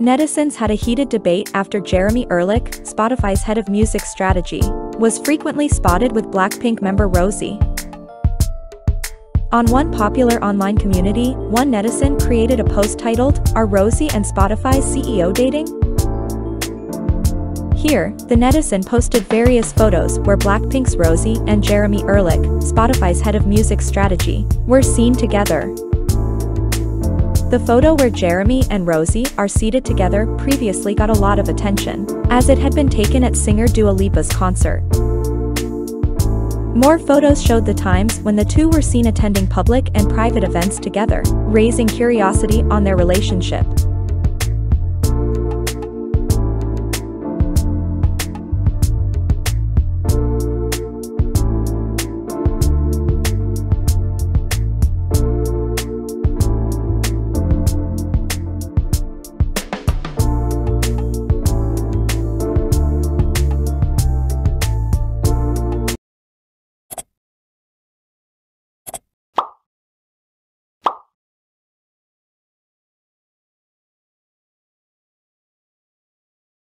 Netizens had a heated debate after Jeremy Erlich, Spotify's head of music strategy, was frequently spotted with Blackpink member Rosé. On one popular online community, one netizen created a post titled, Are Rosé and Spotify's CEO dating? Here, the netizen posted various photos where Blackpink's Rosé and Jeremy Erlich, Spotify's head of music strategy, were seen together. The photo where Jeremy and Rosé are seated together previously got a lot of attention, as it had been taken at singer Dua Lipa's concert. More photos showed the times when the two were seen attending public and private events together, raising curiosity on their relationship.